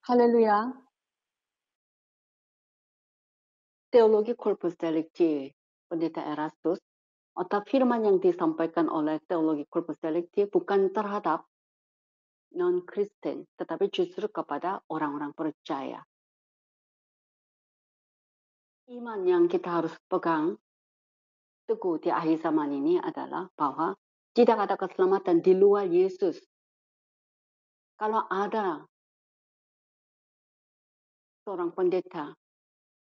Haleluya. Teologi Corpus Delicti Pendeta Erastus atau firman yang disampaikan oleh teologi Corpus Delicti bukan terhadap non-Kristen, tetapi justru kepada orang-orang percaya. Iman yang kita harus pegang teguh di akhir zaman ini adalah bahwa tidak ada keselamatan di luar Yesus. Kalau ada seorang pendeta,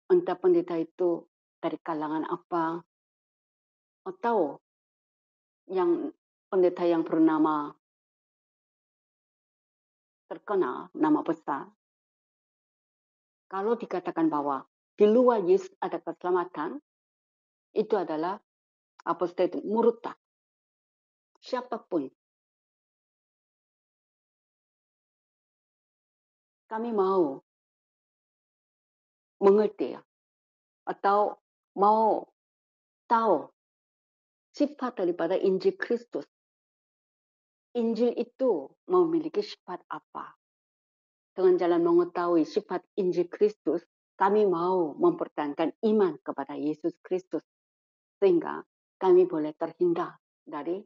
entah pendeta itu dari kalangan apa, atau yang pendeta yang bernama terkenal, nama besar, kalau dikatakan bahwa di luar Yesus ada keselamatan, itu adalah apostat murtad. Siapa pun. Kami mau mengerti atau mau tahu sifat daripada Injil Kristus. Injil itu memiliki sifat apa? Dengan jalan mengetahui sifat Injil Kristus, kami mau mempertahankan iman kepada Yesus Kristus. Sehingga kami boleh terhindar dari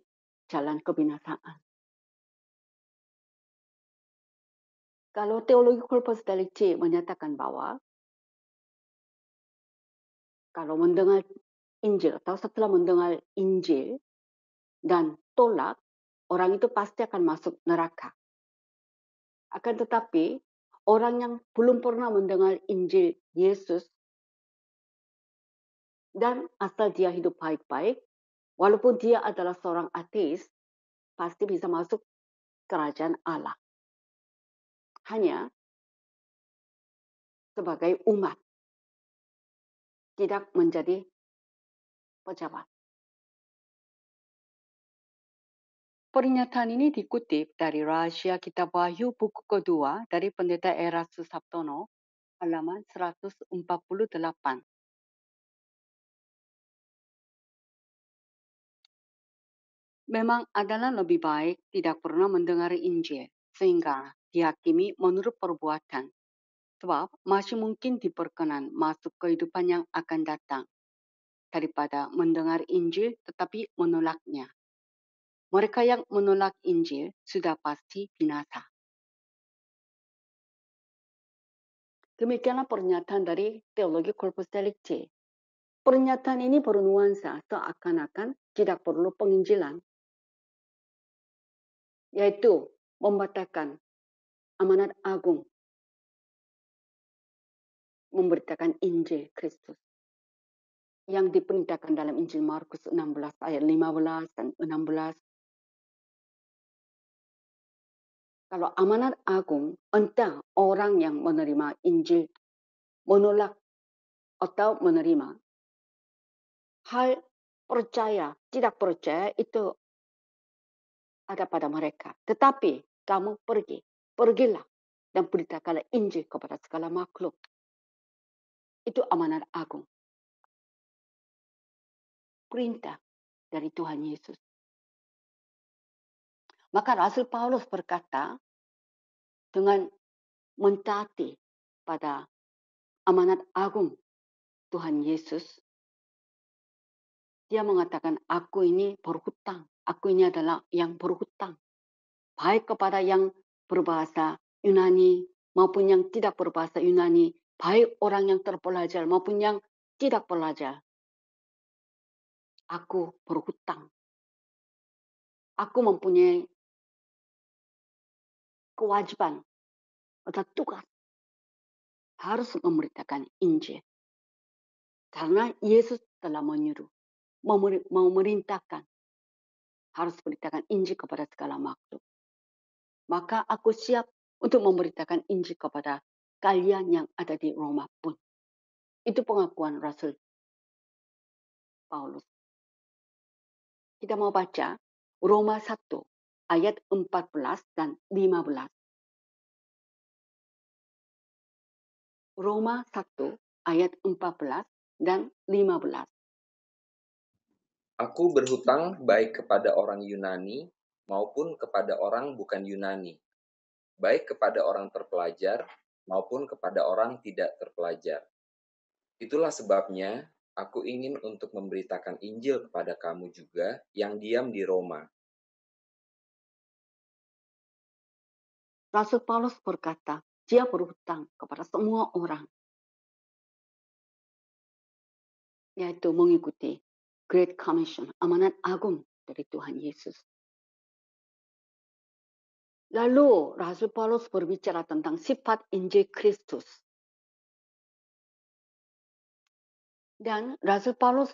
jalan kebinasaan. Kalau teologi corpus delicti menyatakan bahwa kalau mendengar Injil atau setelah mendengar Injil dan tolak, orang itu pasti akan masuk neraka. Akan tetapi, orang yang belum pernah mendengar Injil Yesus dan asal dia hidup baik-baik, walaupun dia adalah seorang ateis, pasti bisa masuk kerajaan Allah. Hanya sebagai umat, tidak menjadi pejabat. Pernyataan ini dikutip dari Rahasia Kitab Wahyu buku kedua dari Pendeta Erastus Sabtono, halaman 148. Memang adalah lebih baik tidak pernah mendengar Injil, sehingga dihakimi menurut perbuatan. Sebab masih mungkin diperkenan masuk kehidupan yang akan datang daripada mendengar Injil tetapi menolaknya. Mereka yang menolak Injil sudah pasti binasa. Demikianlah pernyataan dari teologi corpus delicti. Pernyataan ini bernuansa seakan-akan tidak perlu penginjilan yaitu membatalkan amanat agung memberitakan Injil Kristus yang diperintahkan dalam Injil Markus 16 ayat 15 dan 16. Kalau amanat agung, entah orang yang menerima Injil menolak atau menerima. Hal percaya, tidak percaya itu ada pada mereka. Tetapi kamu pergi, pergilah dan beritakanlah Injil kepada segala makhluk. Itu amanat agung. Perintah dari Tuhan Yesus. Maka Rasul Paulus berkata dengan mentaati pada amanat agung Tuhan Yesus, dia mengatakan, aku ini berhutang aku ini adalah yang berhutang. Baik kepada yang berbahasa Yunani maupun yang tidak berbahasa Yunani. Baik orang yang terpelajar maupun yang tidak pelajar. Aku berhutang. Aku mempunyai kewajiban atau tugas harus memberitakan Injil. Karena Yesus telah menyuruh, memerintahkan harus beritakan Injil kepada segala makhluk. Maka aku siap untuk memberitakan Injil kepada kalian yang ada di Roma pun. Itu pengakuan Rasul Paulus. Kita mau baca Roma 1 ayat 14 dan 15. Roma 1 ayat 14 dan 15. Aku berhutang baik kepada orang Yunani maupun kepada orang bukan Yunani, baik kepada orang terpelajar maupun kepada orang tidak terpelajar. Itulah sebabnya aku ingin untuk memberitakan Injil kepada kamu juga yang diam di Roma. Rasul Paulus berkata, dia berhutang kepada semua orang. Yaitu mengikuti Great Commission, amanat agung dari Tuhan Yesus. Lalu Rasul Paulus berbicara tentang sifat Injil Kristus. Dan Rasul Paulus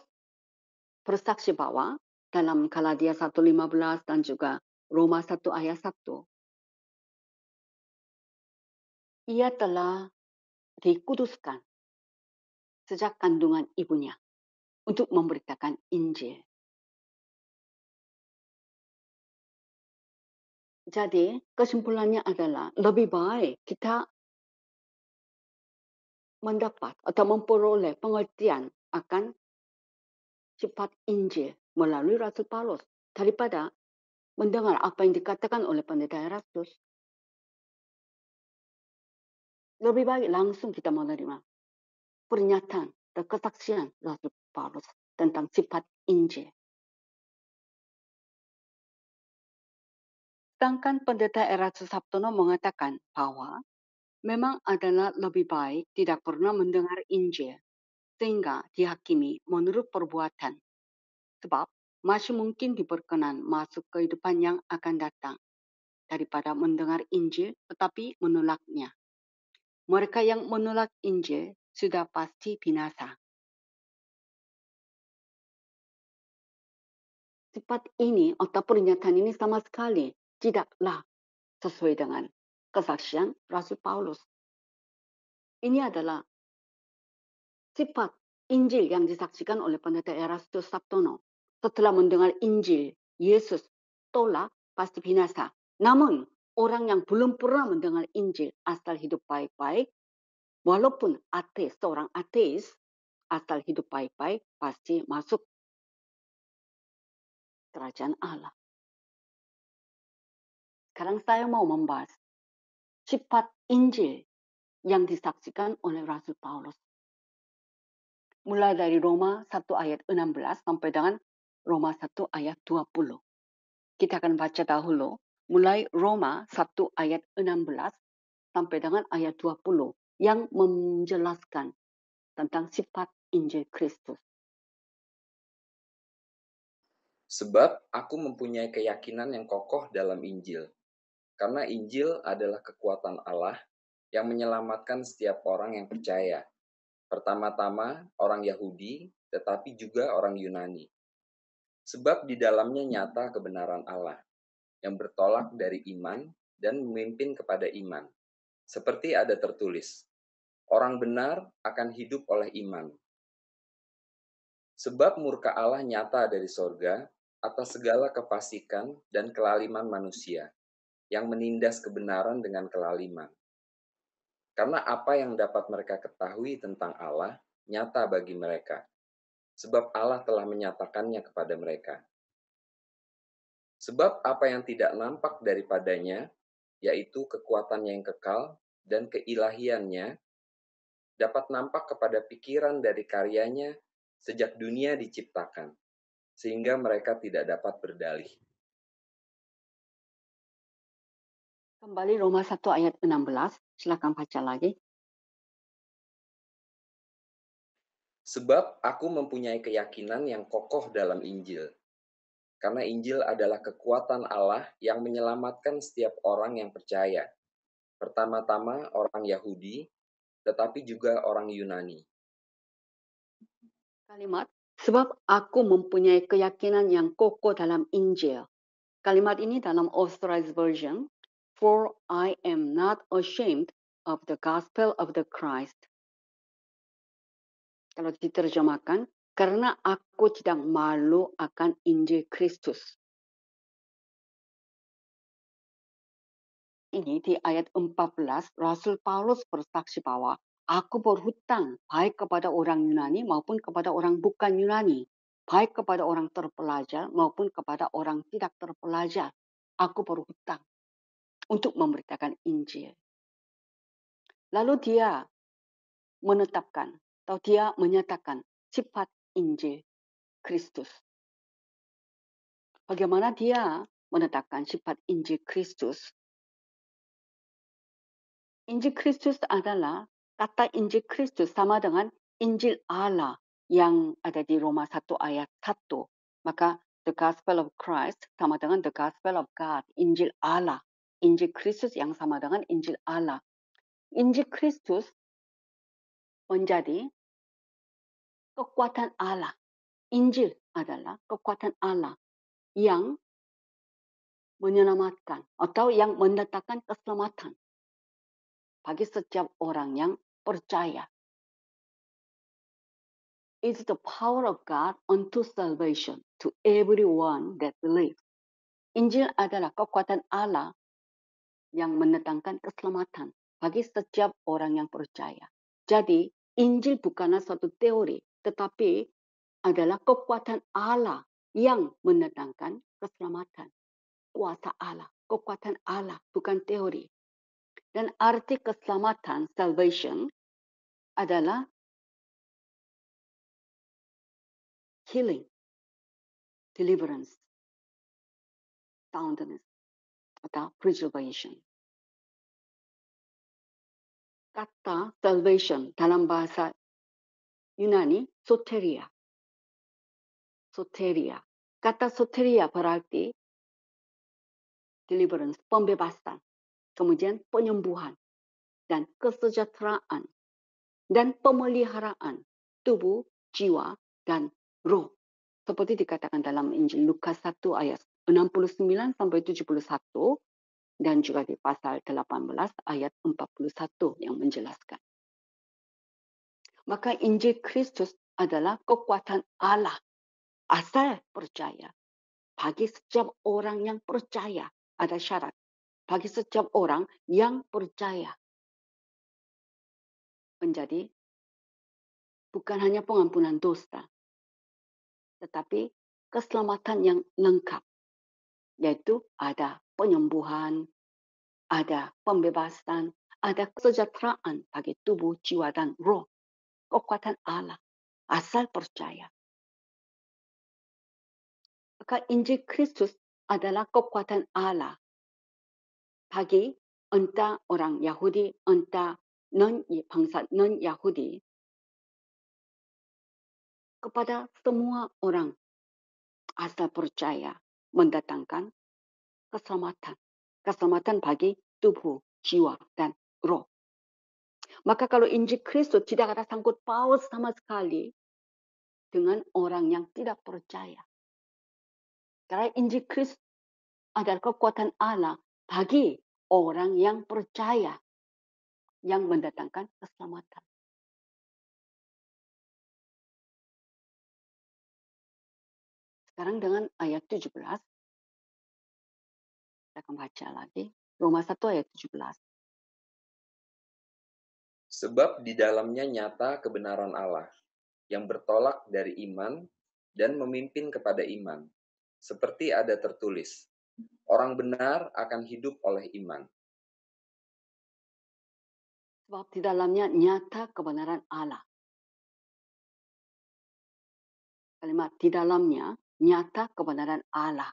bersaksi bahwa dalam Galatia 1.15 dan juga Roma 1 ayat 1. Ia telah dikuduskan sejak kandungan ibunya untuk memberitakan Injil. Jadi kesimpulannya adalah lebih baik kita mendapat atau memperoleh pengertian akan sifat Injil melalui Rasul Paulus daripada mendengar apa yang dikatakan oleh pendeta Erastus. Lebih baik langsung kita menerima pernyataan dan kesaksian Rasul Paulus tentang sifat Injil. Sedangkan pendeta Erastus Sabtono mengatakan bahwa memang adalah lebih baik tidak pernah mendengar Injil sehingga dihakimi menurut perbuatan. Sebab masih mungkin diperkenan masuk kehidupan yang akan datang daripada mendengar Injil tetapi menolaknya. Mereka yang menolak Injil sudah pasti binasa. Sifat ini atau pernyataan ini sama sekali tidaklah sesuai dengan kesaksian Rasul Paulus. Ini adalah sifat Injil yang disaksikan oleh pendeta Erastus Sabtono. Setelah mendengar Injil, Yesus tolak pasti binasa. Namun, orang yang belum pernah mendengar Injil asal hidup baik-baik, walaupun ateis, seorang ateis, asal hidup baik-baik pasti masuk kerajaan Allah. Sekarang saya mau membahas sifat Injil yang disaksikan oleh Rasul Paulus. Mulai dari Roma 1 ayat 16 sampai dengan Roma 1 ayat 20. Kita akan baca dahulu mulai Roma 1 ayat 16 sampai dengan ayat 20 yang menjelaskan tentang sifat Injil Kristus. Sebab aku mempunyai keyakinan yang kokoh dalam Injil, karena Injil adalah kekuatan Allah yang menyelamatkan setiap orang yang percaya. Pertama-tama orang Yahudi, tetapi juga orang Yunani. Sebab di dalamnya nyata kebenaran Allah yang bertolak dari iman dan memimpin kepada iman. Seperti ada tertulis, orang benar akan hidup oleh iman. Sebab murka Allah nyata dari sorga atas segala kefasikan dan kelaliman manusia yang menindas kebenaran dengan kelaliman. Karena apa yang dapat mereka ketahui tentang Allah nyata bagi mereka, sebab Allah telah menyatakannya kepada mereka. Sebab apa yang tidak nampak daripadanya, yaitu kekuatannya yang kekal dan keilahiannya, dapat nampak kepada pikiran dari karyanya sejak dunia diciptakan, sehingga mereka tidak dapat berdalih. Kembali Roma 1 ayat 16, silakan baca lagi. Sebab aku mempunyai keyakinan yang kokoh dalam Injil. Karena Injil adalah kekuatan Allah yang menyelamatkan setiap orang yang percaya. Pertama-tama orang Yahudi, tetapi juga orang Yunani. Kalimat, sebab aku mempunyai keyakinan yang kokoh dalam Injil. Kalimat ini dalam Authorized Version For I am not ashamed of the gospel of the Christ. Kalau diterjemahkan, karena aku tidak malu akan Injil Kristus. Ini di ayat 14, Rasul Paulus bersaksi bahwa aku berhutang baik kepada orang Yunani maupun kepada orang bukan Yunani, baik kepada orang terpelajar maupun kepada orang tidak terpelajar. Aku berhutang untuk memberitakan Injil. Lalu dia menetapkan atau dia menyatakan sifat Injil Kristus. Bagaimana dia menetapkan sifat Injil Kristus? Injil Kristus adalah kata Injil Kristus sama dengan Injil Allah yang ada di Roma 1 ayat 1. Maka the gospel of Christ sama dengan the gospel of God, Injil Allah. Injil Kristus yang sama dengan Injil Allah. Injil Kristus menjadi kekuatan Allah. Injil adalah kekuatan Allah yang menyelamatkan atau yang mendatangkan keselamatan bagi setiap orang yang percaya is the power of God unto salvation to everyone that believes. Injil adalah kekuatan Allah yang mendatangkan keselamatan bagi setiap orang yang percaya. Jadi, Injil bukanlah suatu teori, tetapi adalah kekuatan Allah yang mendatangkan keselamatan. Kuasa Allah, kekuatan Allah, bukan teori. Dan arti keselamatan, salvation, adalah healing, deliverance, soundness, atau preservation. Kata salvation dalam bahasa Yunani soteria. Soteria. Kata soteria berarti deliverance, pembebasan, kemudian penyembuhan, dan kesejahteraan, dan pemeliharaan tubuh, jiwa, dan roh. Seperti dikatakan dalam Injil Lukas 1 ayat 69 sampai 71 dan juga di pasal 18 ayat 41 yang menjelaskan. Maka Injil Kristus adalah kekuatan Allah asal percaya. Bagi setiap orang yang percaya ada syarat. Bagi setiap orang yang percaya menjadi bukan hanya pengampunan dosa, tetapi keselamatan yang lengkap, yaitu ada penyembuhan, ada pembebasan, ada kesejahteraan bagi tubuh, jiwa, dan roh. Kekuatan Allah, asal percaya. Maka Injil Kristus adalah kekuatan Allah bagi entah orang Yahudi, entah non bangsa non Yahudi kepada semua orang asal percaya mendatangkan keselamatan. Keselamatan bagi tubuh, jiwa, dan roh. Maka kalau Injil Kristus tidak ada sangkut paut sama sekali dengan orang yang tidak percaya. Karena Injil Kristus adalah kekuatan Allah bagi orang yang percaya yang mendatangkan keselamatan. Sekarang dengan ayat 17. Kita akan baca lagi. Roma 1 ayat 17. Sebab di dalamnya nyata kebenaran Allah yang bertolak dari iman dan memimpin kepada iman. Seperti ada tertulis, orang benar akan hidup oleh iman. Sebab di dalamnya nyata kebenaran Allah. Kalimat di dalamnya nyata kebenaran Allah.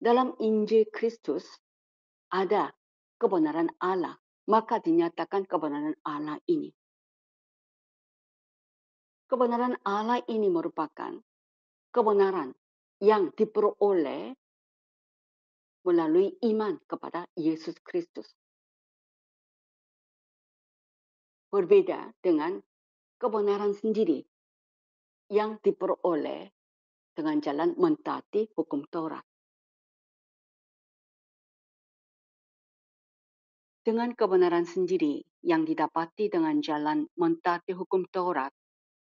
Dalam Injil Kristus ada kebenaran Allah, maka dinyatakan kebenaran Allah ini. Kebenaran Allah ini merupakan kebenaran yang diperoleh melalui iman kepada Yesus Kristus. Berbeda dengan kebenaran sendiri yang diperoleh dengan jalan mentaati hukum Taurat. Dengan kebenaran sendiri yang didapati dengan jalan mentaati hukum Taurat,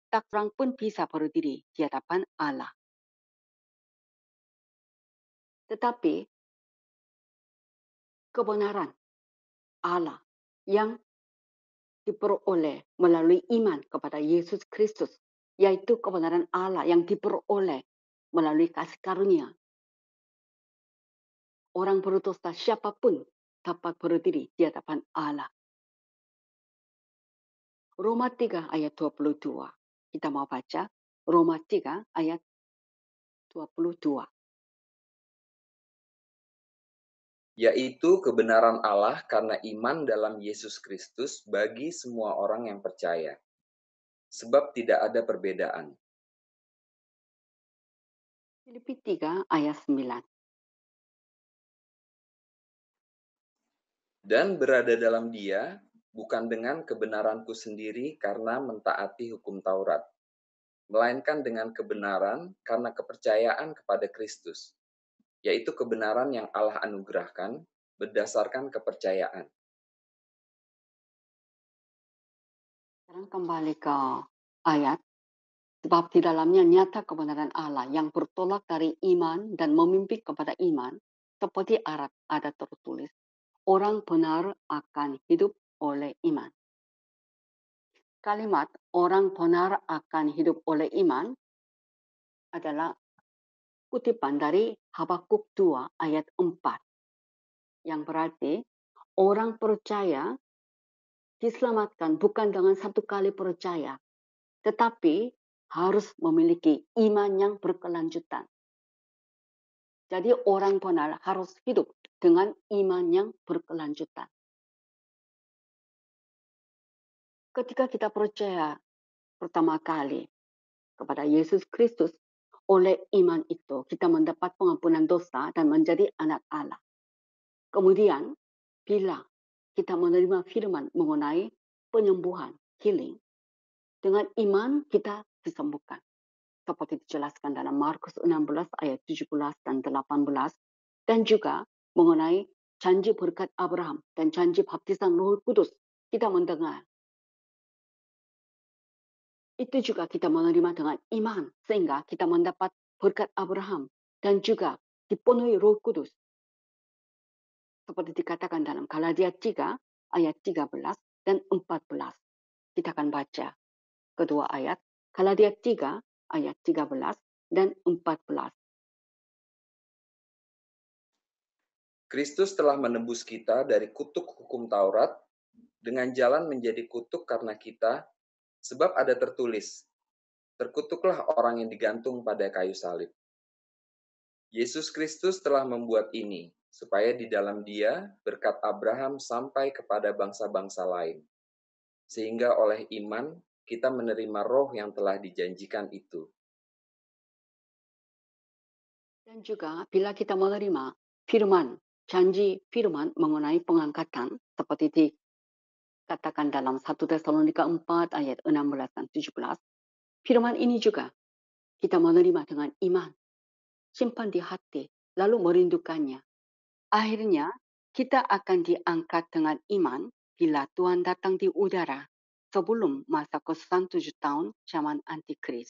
tak seorang pun bisa berdiri di hadapan Allah. Tetapi kebenaran Allah yang diperoleh melalui iman kepada Yesus Kristus, yaitu kebenaran Allah yang diperoleh melalui kasih karunia. Orang berdosa siapa pun dapat berdiri di hadapan Allah. Roma 3 ayat 22. Kita mau baca Roma 3 ayat 22. Yaitu kebenaran Allah karena iman dalam Yesus Kristus bagi semua orang yang percaya. Sebab tidak ada perbedaan. Filipi 3 ayat 9. Dan berada dalam dia bukan dengan kebenaranku sendiri karena mentaati hukum Taurat, melainkan dengan kebenaran karena kepercayaan kepada Kristus, yaitu kebenaran yang Allah anugerahkan berdasarkan kepercayaan. Sekarang kembali ke ayat. Sebab di dalamnya nyata kebenaran Allah yang bertolak dari iman dan memimpin kepada iman, seperti Arab ada tertulis, orang benar akan hidup oleh iman. Kalimat orang benar akan hidup oleh iman adalah kutipan dari Habakuk 2 ayat 4 yang berarti orang percaya diselamatkan bukan dengan satu kali percaya tetapi harus memiliki iman yang berkelanjutan. Jadi orang benar harus hidup dengan iman yang berkelanjutan. ketika kita percaya pertama kali kepada Yesus Kristus, oleh iman itu kita mendapat pengampunan dosa dan menjadi anak Allah. Kemudian, bila kita menerima firman mengenai penyembuhan, healing, dengan iman kita disembuhkan. Seperti dijelaskan dalam Markus 16 ayat 17 dan 18. Dan juga mengenai janji berkat Abraham dan janji baptisan roh kudus. Kita mendengar itu juga kita menerima dengan iman sehingga kita mendapat berkat Abraham dan juga dipenuhi Roh Kudus. Seperti dikatakan dalam Galatia 3 ayat 13 dan 14. Kita akan baca kedua ayat Galatia 3 ayat 13 dan 14. Kristus telah menembus kita dari kutuk hukum Taurat dengan jalan menjadi kutuk karena kita Sebab ada tertulis, terkutuklah orang yang digantung pada kayu salib. Yesus Kristus telah membuat ini, supaya di dalam dia berkat Abraham sampai kepada bangsa-bangsa lain. Sehingga oleh iman kita menerima roh yang telah dijanjikan itu. Dan juga bila kita menerima firman, janji firman mengenai pengangkatan, seperti di katakan dalam 1 Tesalonika 4 ayat 16 dan 17, firman ini juga kita menerima dengan iman, simpan di hati, lalu merindukannya. Akhirnya, kita akan diangkat dengan iman bila Tuhan datang di udara sebelum masa kesusahan tujuh tahun zaman antikris.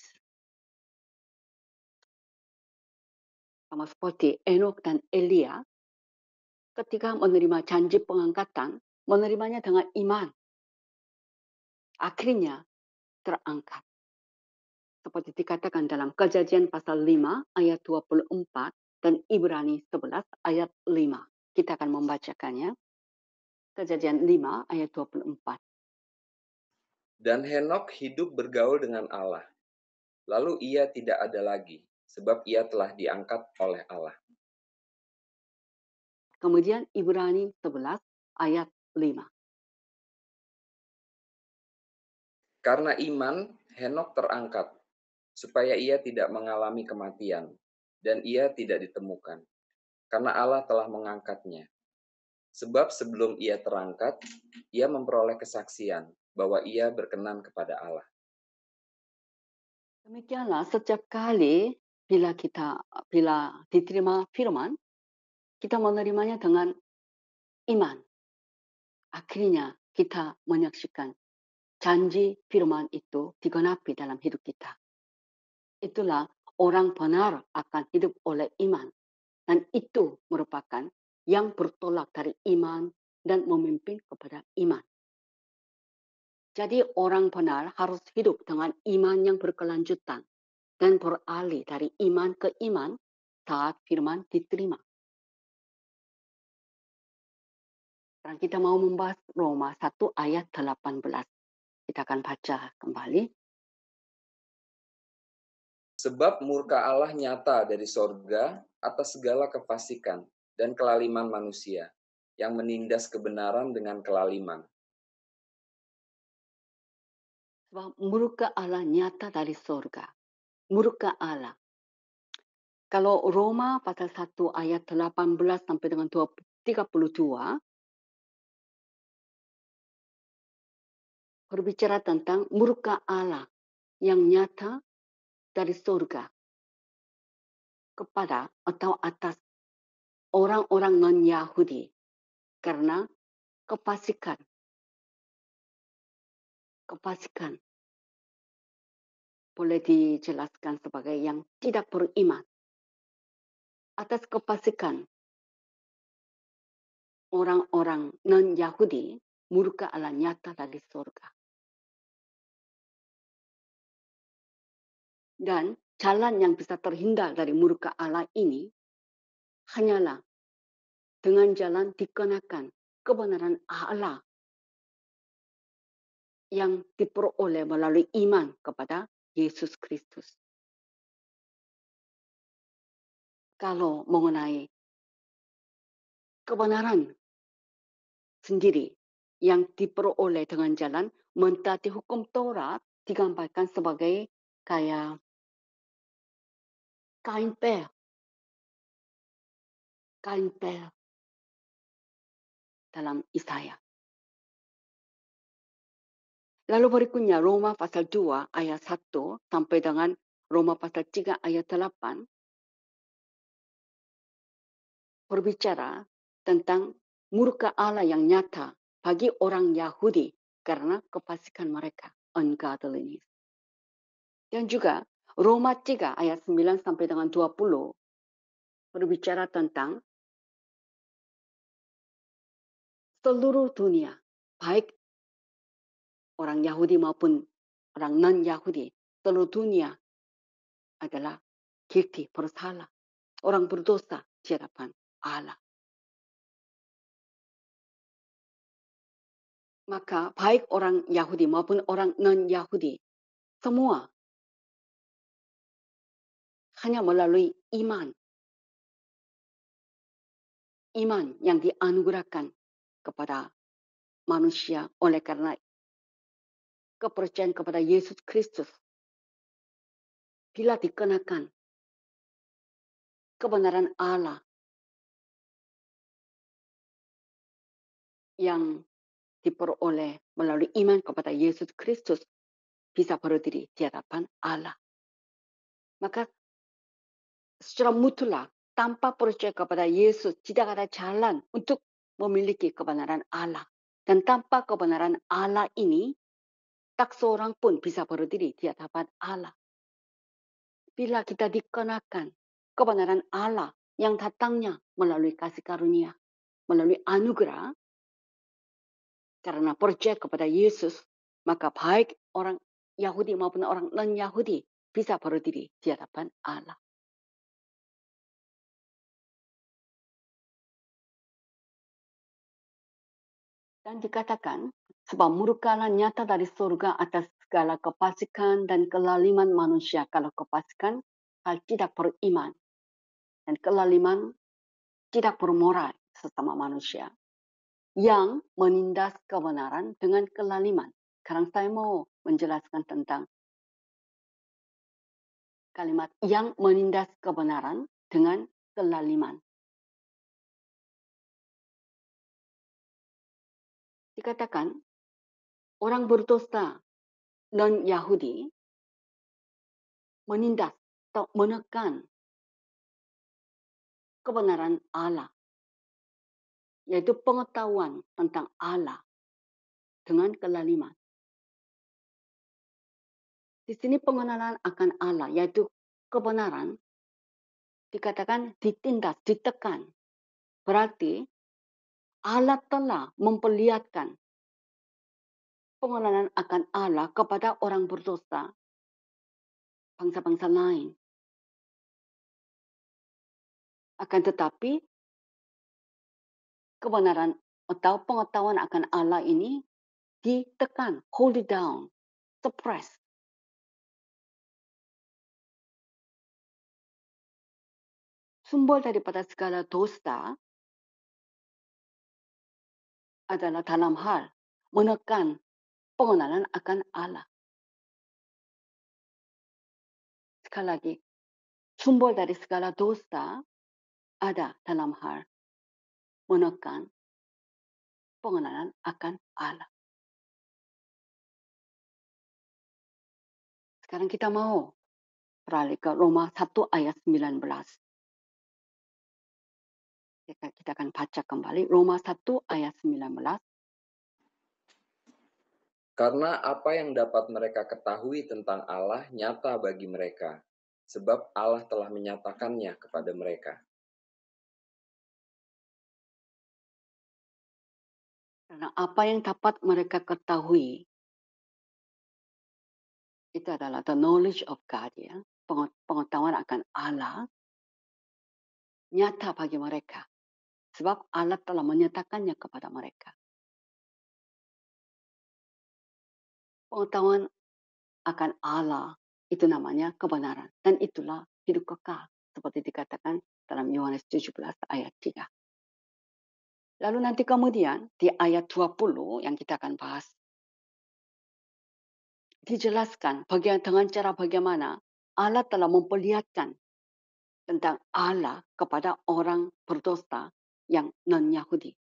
Sama seperti Enoch dan Elia, ketika menerima janji pengangkatan, menerimanya dengan iman. Akhirnya terangkat. Seperti dikatakan dalam kejadian pasal 5 ayat 24 dan Ibrani 11 ayat 5. Kita akan membacakannya. Kejadian 5 ayat 24. Dan Henok hidup bergaul dengan Allah. Lalu ia tidak ada lagi, sebab ia telah diangkat oleh Allah. Kemudian Ibrani 11 ayat 5. Karena iman, Henok terangkat, supaya ia tidak mengalami kematian, dan ia tidak ditemukan, karena Allah telah mengangkatnya. Sebab sebelum ia terangkat, ia memperoleh kesaksian bahwa ia berkenan kepada Allah. Demikianlah setiap kali bila kita bila diterima firman, kita menerimanya dengan iman. Akhirnya kita menyaksikan janji firman itu digenapi dalam hidup kita. Itulah orang benar akan hidup oleh iman. Dan itu merupakan yang bertolak dari iman dan memimpin kepada iman. Jadi orang benar harus hidup dengan iman yang berkelanjutan dan beralih dari iman ke iman saat firman diterima. Sekarang kita mau membahas Roma 1 ayat 18. Kita akan baca kembali. Sebab murka Allah nyata dari sorga atas segala kefasikan dan kelaliman manusia yang menindas kebenaran dengan kelaliman. Sebab murka Allah nyata dari sorga. Murka Allah. Kalau Roma pasal 1 ayat 18 sampai dengan 32 berbicara tentang murka Allah yang nyata dari surga kepada atau atas orang-orang non-Yahudi karena kepasikan. Kepasikan boleh dijelaskan sebagai yang tidak beriman. Atas kepasikan orang-orang non-Yahudi, murka Allah nyata dari surga. Dan jalan yang bisa terhindar dari murka Allah ini hanyalah dengan jalan dikenakan kebenaran Allah yang diperoleh melalui iman kepada Yesus Kristus. Kalau mengenai kebenaran sendiri yang diperoleh dengan jalan mentaati hukum Taurat digambarkan sebagai kayak kain pel. Kain pel dalam Isaya. Lalu berikutnya Roma pasal 2 ayat 1 sampai dengan Roma pasal 3 ayat 8 berbicara tentang murka Allah yang nyata bagi orang Yahudi karena kepasikan mereka, ungodliness. Dan juga Roma 3 ayat 9 sampai dengan 20 berbicara tentang seluruh dunia, baik orang Yahudi maupun orang non-Yahudi, seluruh dunia adalah guilty, bersalah. Orang berdosa di hadapan Allah. Maka baik orang Yahudi maupun orang non-Yahudi, semua hanya melalui iman. Iman yang dianugerahkan kepada manusia oleh karena kepercayaan kepada Yesus Kristus. Bila dikenakan kebenaran Allah yang diperoleh melalui iman kepada Yesus Kristus bisa berdiri di hadapan Allah. Maka secara mutlak tanpa percaya kepada Yesus tidak ada jalan untuk memiliki kebenaran Allah. Dan tanpa kebenaran Allah ini, tak seorang pun bisa berdiri di hadapan Allah. Bila kita dikenakan kebenaran Allah yang datangnya melalui kasih karunia, melalui anugerah, karena percaya kepada Yesus, maka baik orang Yahudi maupun orang non-Yahudi bisa berdiri di hadapan Allah. Dan dikatakan, sebab murkalah nyata dari surga atas segala kepasikan dan kelaliman manusia. Kalau kepasikan, hal tidak beriman. Dan kelaliman tidak bermoral sesama manusia. Yang menindas kebenaran dengan kelaliman. Sekarang saya mau menjelaskan tentang kalimat yang menindas kebenaran dengan kelaliman. Dikatakan orang berdosa non Yahudi menindas atau menekan kebenaran Allah yaitu pengetahuan tentang Allah dengan kelaliman. Di sini pengenalan akan Allah yaitu kebenaran dikatakan ditindas, ditekan. Berarti Allah telah memperlihatkan pengenalan akan Allah kepada orang berdosa, bangsa-bangsa lain. Akan tetapi, kebenaran atau pengetahuan akan Allah ini ditekan, hold it down, suppress. Sumber daripada segala dosa adalah dalam hal menekan pengenalan akan Allah. Sekali lagi, sumber dari segala dosa ada dalam hal menekan pengenalan akan Allah. Sekarang kita mau beralih ke Roma 1 ayat 19. Kita akan baca kembali Roma 1 ayat 19. Karena apa yang dapat mereka ketahui tentang Allah nyata bagi mereka, sebab Allah telah menyatakannya kepada mereka. Karena apa yang dapat mereka ketahui itu adalah the knowledge of God ya, pengetahuan akan Allah nyata bagi mereka. Sebab Allah telah menyatakannya kepada mereka. Pengetahuan akan Allah itu namanya kebenaran. Dan itulah hidup kekal. Seperti dikatakan dalam Yohanes 17 ayat 3. Lalu nanti kemudian di ayat 20 yang kita akan bahas. Dijelaskan bagian dengan cara bagaimana Allah telah memperlihatkan tentang Allah kepada orang berdosa yang non-Yahudi.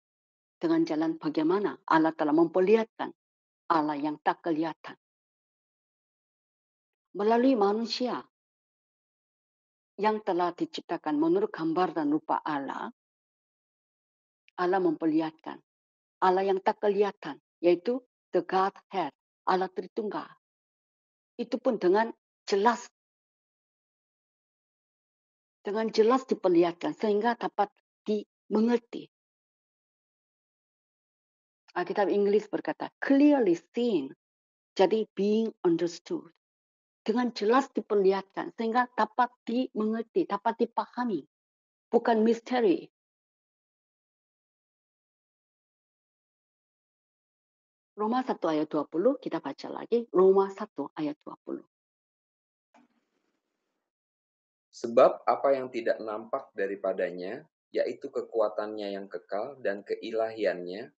Dengan jalan bagaimana Allah telah memperlihatkan Allah yang tak kelihatan. Melalui manusia yang telah diciptakan menurut gambar dan rupa Allah, Allah memperlihatkan Allah yang tak kelihatan, yaitu the Godhead, Allah Tritunggal. Itu pun dengan jelas dengan jelas diperlihatkan sehingga dapat di mengerti. Alkitab Inggris berkata, clearly seen. Jadi being understood. Dengan jelas diperlihatkan sehingga dapat dimengerti, dapat dipahami. Bukan misteri. Roma 1 ayat 20, kita baca lagi. Roma 1 ayat 20. Sebab apa yang tidak nampak daripadanya, yaitu kekuatannya yang kekal dan keilahiannya,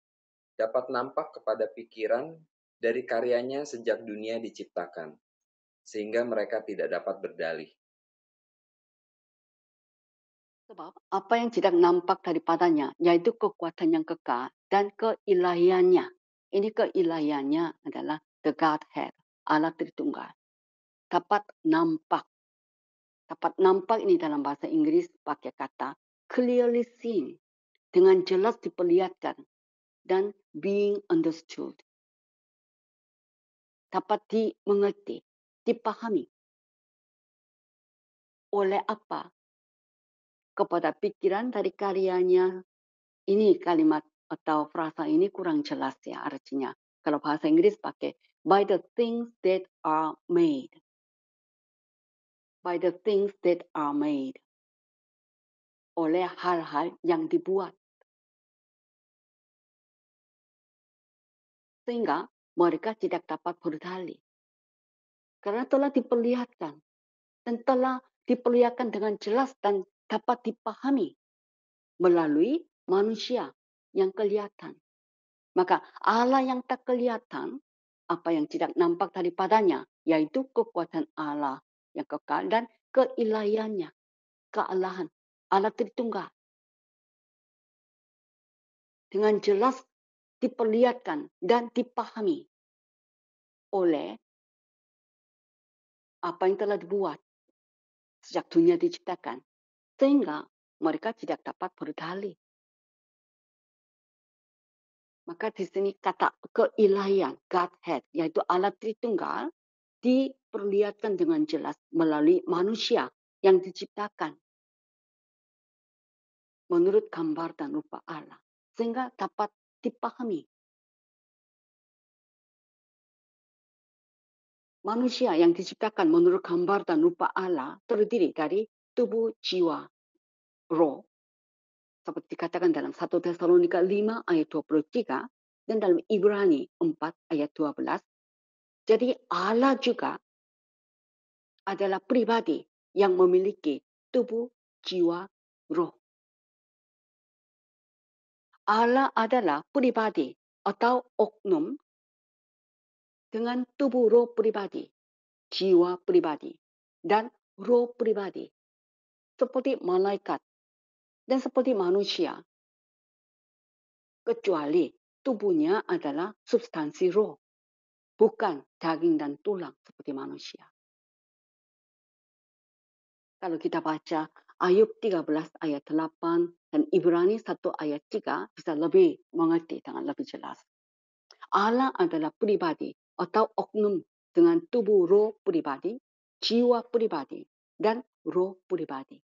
dapat nampak kepada pikiran dari karyanya sejak dunia diciptakan, sehingga mereka tidak dapat berdalih. Sebab apa yang tidak nampak daripadanya, yaitu kekuatan yang kekal dan keilahiannya. Ini keilahiannya adalah the Godhead, Allah Tritunggal. Dapat nampak. Dapat nampak ini dalam bahasa Inggris pakai kata clearly seen, dengan jelas diperlihatkan, dan being understood. Dapat dimengerti, dipahami. Oleh apa? Kepada pikiran dari karyanya. Ini kalimat atau frasa ini kurang jelas ya artinya. Kalau bahasa Inggris pakai by the things that are made. By the things that are made oleh hal-hal yang dibuat. Sehingga mereka tidak dapat berdalih. Karena telah diperlihatkan dan telah diperlihatkan dengan jelas dan dapat dipahami melalui manusia yang kelihatan. Maka Allah yang tak kelihatan, apa yang tidak nampak daripadanya, yaitu kekuatan Allah yang kekal dan keilahiannya, kealahan Allah Tritunggal. Dengan jelas diperlihatkan dan dipahami oleh apa yang telah dibuat sejak dunia diciptakan. Sehingga mereka tidak dapat berdalih. Maka di sini kata keilahian, Godhead, yaitu Allah Tritunggal, diperlihatkan dengan jelas melalui manusia yang diciptakan menurut gambar dan rupa Allah sehingga dapat dipahami. Manusia yang diciptakan menurut gambar dan rupa Allah terdiri dari tubuh, jiwa, roh. Seperti dikatakan dalam 1 Tesalonika 5 ayat 23, Dan dalam Ibrani 4 ayat 12, jadi Allah juga adalah pribadi yang memiliki tubuh, jiwa, roh. Allah adalah pribadi atau oknum dengan tubuh roh pribadi, jiwa pribadi, dan roh pribadi. Seperti malaikat dan seperti manusia. Kecuali tubuhnya adalah substansi roh, bukan daging dan tulang seperti manusia. Kalau kita baca Ayub 13 ayat 8 dan Ibrani 1 ayat 3 bisa lebih mengerti dengan lebih jelas. Allah adalah pribadi atau oknum dengan tubuh roh pribadi, jiwa pribadi, dan roh pribadi.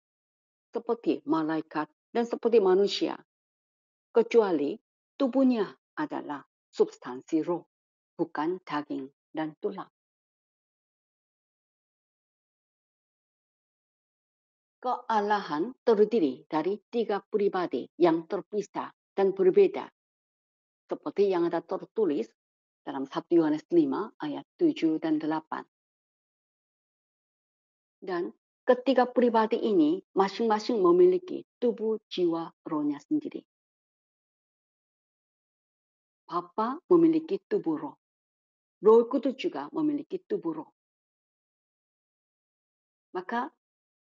Seperti malaikat dan seperti manusia. Kecuali tubuhnya adalah substansi roh, bukan daging dan tulang. Kealahan terdiri dari tiga pribadi yang terpisah dan berbeda. Seperti yang ada tertulis dalam 1 Yohanes 5 ayat 7 dan 8. Dan ketiga pribadi ini masing-masing memiliki tubuh, jiwa, rohnya sendiri. Papa memiliki tubuh roh. Roh Kudus juga memiliki tubuh roh. Maka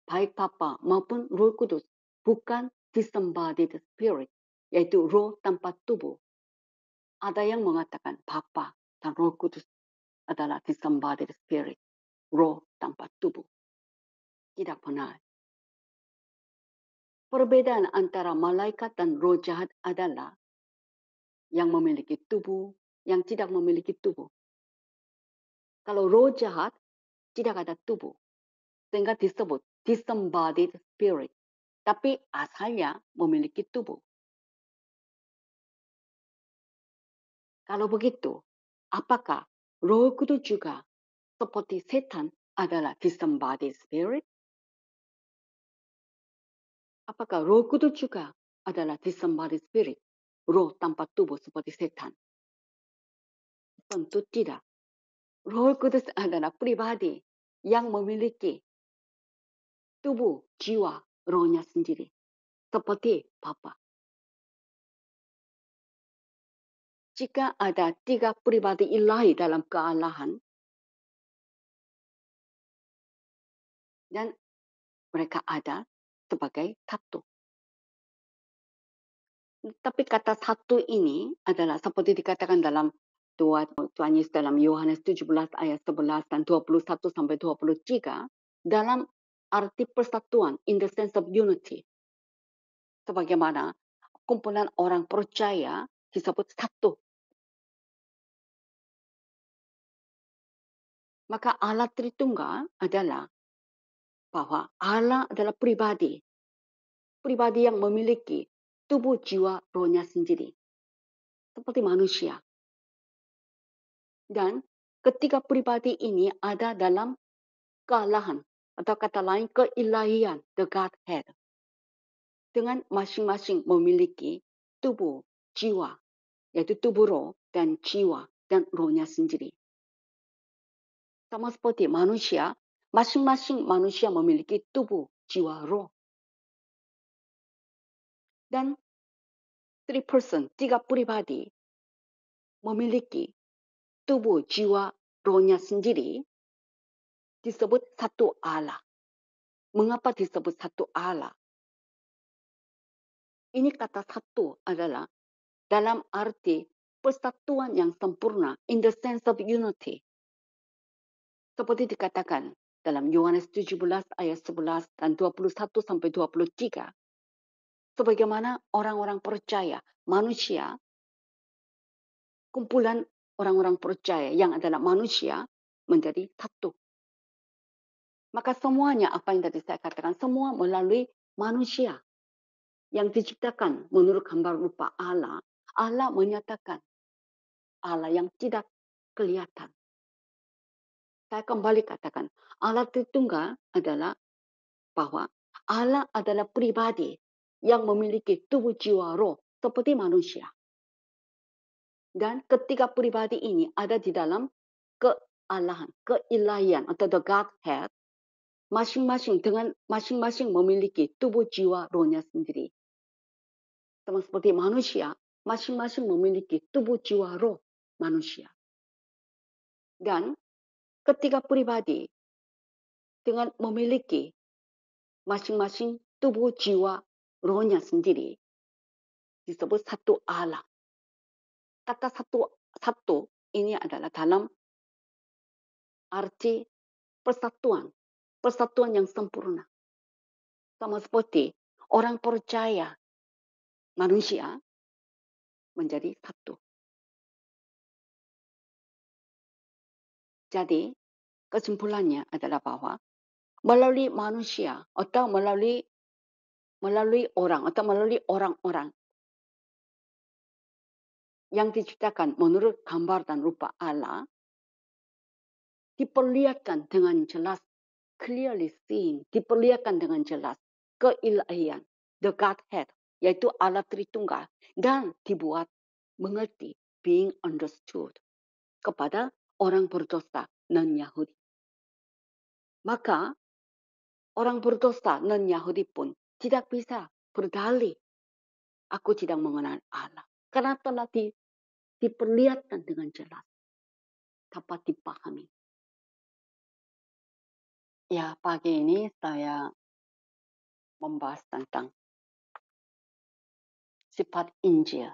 baik Papa maupun Roh Kudus bukan disembodied spirit, yaitu roh tanpa tubuh. Ada yang mengatakan Papa dan Roh Kudus adalah disembodied spirit, roh tanpa tubuh. Tidak benar. Perbedaan antara malaikat dan roh jahat adalah yang memiliki tubuh, yang tidak memiliki tubuh. Kalau roh jahat tidak ada tubuh, sehingga disebut disembodied spirit. Tapi asalnya memiliki tubuh. Kalau begitu, apakah roh kudus juga seperti setan adalah disembodied spirit? Apakah roh kudus juga adalah disembodied spirit? roh tanpa tubuh seperti setan? Tentu tidak. Roh Kudus adalah pribadi yang memiliki tubuh, jiwa, rohnya sendiri. Seperti Papa. Jika ada tiga pribadi ilahi dalam kealahan, dan mereka ada sebagai satu. Tapi kata satu ini adalah seperti dikatakan dalam Tuhan Yesus dalam Yohanes 17 ayat 11 dan 21 sampai 23 dalam arti persatuan in the sense of unity. Sebagaimana kumpulan orang percaya disebut satu. Maka Allah Tritunggal adalah bahwa Allah adalah pribadi. Pribadi yang memiliki tubuh jiwa rohnya sendiri. Seperti manusia. Dan ketiga pribadi ini ada dalam kealahan atau kata lain keilahian the Godhead. Dengan masing-masing memiliki tubuh, jiwa, yaitu tubuh roh dan jiwa dan rohnya sendiri. Sama seperti manusia, masing-masing manusia memiliki tubuh, jiwa, roh dan three person, tiga pribadi memiliki tubuh, jiwa, rohnya sendiri disebut satu Allah. Mengapa disebut satu Allah? Ini kata satu adalah dalam arti persatuan yang sempurna in the sense of unity. Seperti dikatakan dalam Yohanes 17 ayat 11 dan 21 sampai 23 sebagaimana orang-orang percaya, manusia, kumpulan orang-orang percaya yang adalah manusia menjadi satu. Maka semuanya apa yang tadi saya katakan, semua melalui manusia yang diciptakan menurut gambar rupa Allah. Allah menyatakan Allah yang tidak kelihatan. Saya kembali katakan, Allah Tritunggal adalah bahwa Allah adalah pribadi yang memiliki tubuh jiwa roh seperti manusia. Dan ketiga pribadi ini ada di dalam kealahan, keilahian atau the Godhead, masing-masing dengan masing-masing memiliki tubuh jiwa rohnya sendiri. Sama seperti manusia, masing-masing memiliki tubuh jiwa roh manusia. Dan ketiga pribadi dengan memiliki masing-masing tubuh jiwa rohnya sendiri disebut satu Allah kata satu satu ini adalah dalam arti persatuan, persatuan yang sempurna. Sama seperti orang percaya manusia menjadi satu. Jadi kesimpulannya adalah bahwa melalui manusia atau melalui melalui orang atau melalui orang-orang yang diciptakan menurut gambar dan rupa Allah diperlihatkan dengan jelas, clearly seen, diperlihatkan dengan jelas keilahian, the Godhead, yaitu Allah Tritunggal, dan dibuat mengerti, being understood, kepada orang berdosa non-Yahudi. Maka orang berdosa non-Yahudi pun tidak bisa berdalih, aku tidak mengenal Allah. Karena telah di, diperlihatkan dengan jelas, dapat dipahami. Ya, pagi ini saya membahas tentang sifat Injil.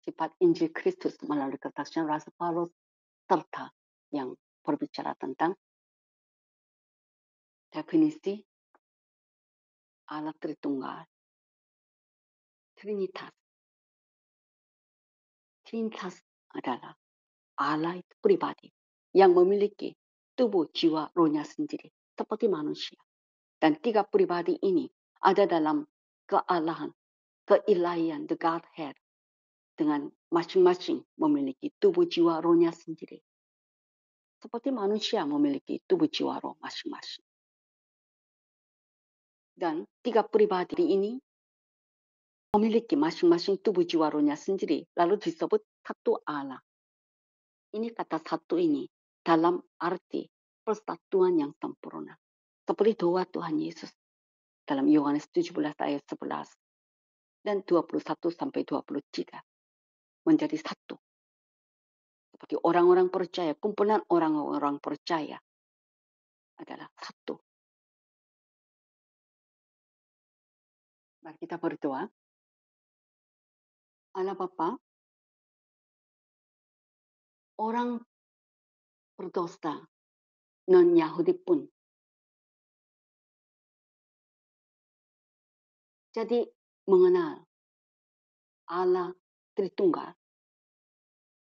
Sifat Injil Kristus melalui kesaksian Rasul Paulus serta yang berbicara tentang definisi Allah Tritunggal. Trinitas. Trinitas adalah Allah itu pribadi yang memiliki tubuh jiwa rohnya sendiri seperti manusia. Dan tiga pribadi ini ada dalam kealahan, keilahian, the Godhead dengan masing-masing memiliki tubuh jiwa rohnya sendiri. Seperti manusia memiliki tubuh jiwa roh masing-masing. Dan tiga pribadi ini memiliki masing-masing tubuh jiwa rohnya sendiri, lalu disebut satu Allah. Ini kata satu ini dalam arti persatuan yang sempurna. Seperti doa Tuhan Yesus dalam Yohanes 17 ayat 11 dan 21 sampai 23 menjadi satu. Seperti orang-orang percaya, kumpulan orang-orang percaya adalah satu. Mari kita berdoa. Allah Bapa, orang berdosa non Yahudi pun jadi mengenal Allah Tritunggal.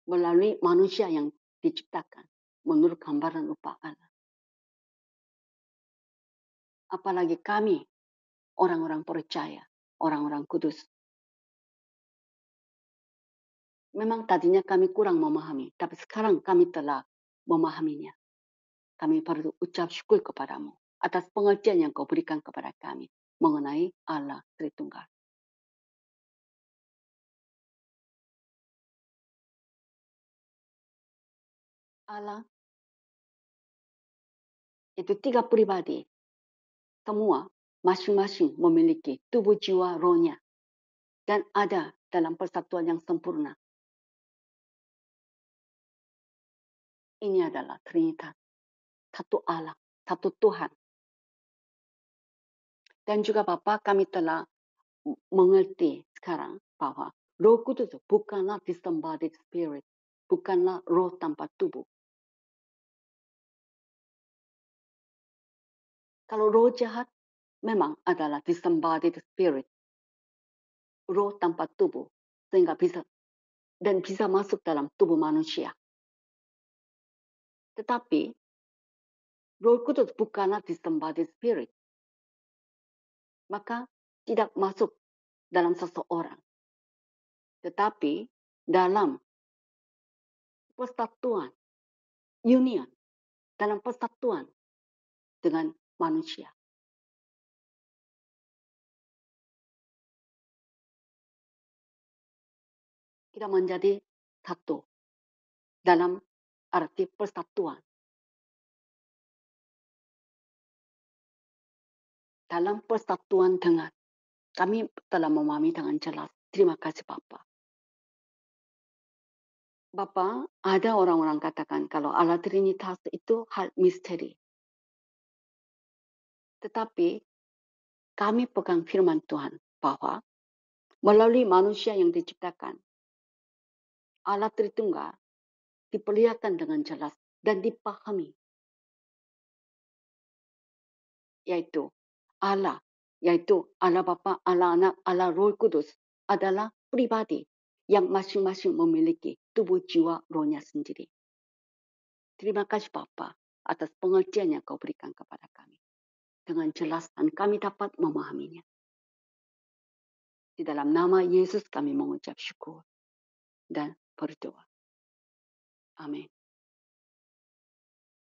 Melalui manusia yang diciptakan menurut gambaran rupa Allah. Apalagi kami, orang-orang percaya, orang-orang kudus, Memang tadinya kami kurang memahami, tapi sekarang kami telah memahaminya. Kami perlu ucap syukur kepadamu atas pengertian yang kau berikan kepada kami mengenai Allah Tritunggal. Allah itu tiga pribadi. Semua masing-masing memiliki tubuh jiwa rohnya dan ada dalam persatuan yang sempurna Ini adalah Trinitas. Satu Allah, satu Tuhan. Dan juga Bapak kami telah mengerti sekarang bahwa roh kudus bukanlah disembodied spirit. Bukanlah roh tanpa tubuh. Kalau roh jahat memang adalah disembodied spirit. Roh tanpa tubuh. Sehingga bisa dan bisa masuk dalam tubuh manusia. Tetapi Roh Kudus bukanlah disembodied spirit. Maka tidak masuk dalam seseorang. Tetapi dalam persatuan, union, dalam persatuan dengan manusia. Kita menjadi satu dalam arti persatuan. Dalam persatuan dengan kami telah memahami dengan jelas. Terima kasih Bapak. Bapak, ada orang-orang katakan kalau Allah Trinitas itu hal misteri. Tetapi kami pegang firman Tuhan bahwa melalui manusia yang diciptakan, Allah Tritunggal diperlihatkan dengan jelas dan dipahami. Yaitu Allah yaitu Allah Bapa, Allah Anak, Allah Roh Kudus adalah pribadi yang masing-masing memiliki tubuh jiwa rohnya sendiri. Terima kasih Bapa atas pengertian yang kau berikan kepada kami. Dengan jelas dan kami dapat memahaminya. Di dalam nama Yesus kami mengucap syukur dan berdoa. Amen